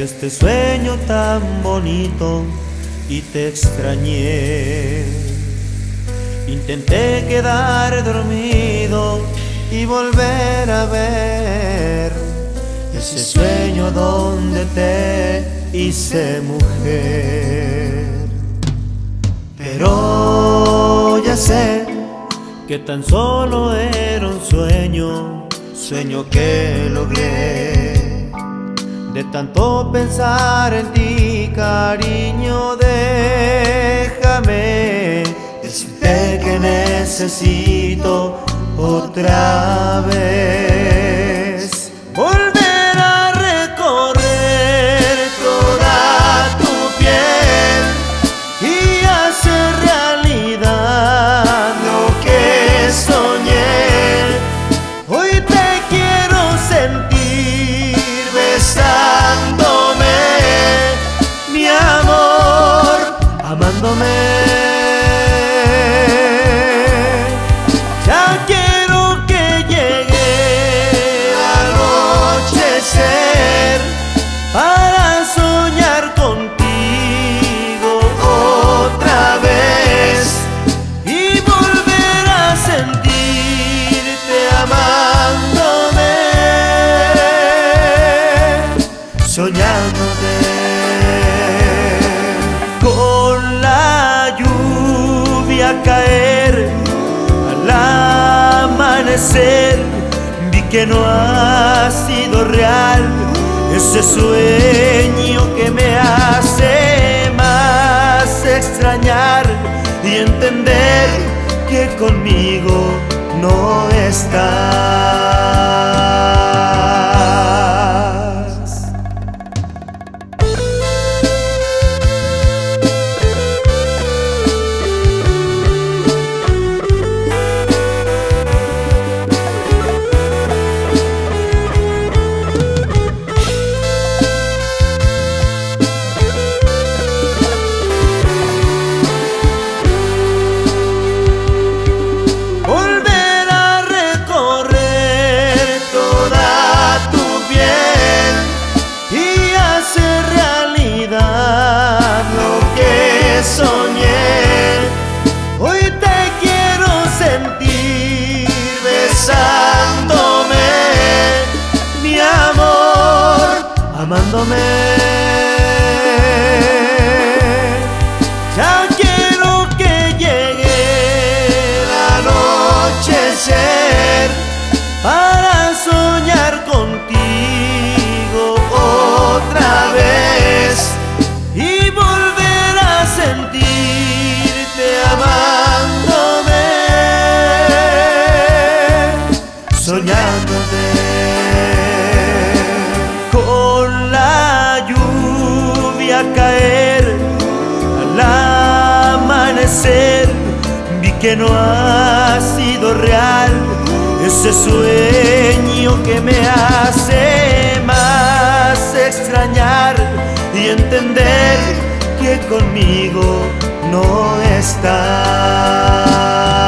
de este sueño tan bonito y te extrañé. Intenté quedar dormido y volver a ver ese sueño donde te hice mujer. Pero ya sé que tan solo era un sueño, sueño que logré. De tanto pensar en ti, cariño, déjame. Decirte que necesito otra vez caer al amanecer vi que no ha sido real ese sueño que me hace más extrañar y entender que conmigo no estás. Ya quiero que llegue el anochecer para soñar contigo otra vez y volver a sentirte amándome, soñándote caer al amanecer vi que no ha sido real ese sueño que me hace más extrañar y entender que conmigo no estás.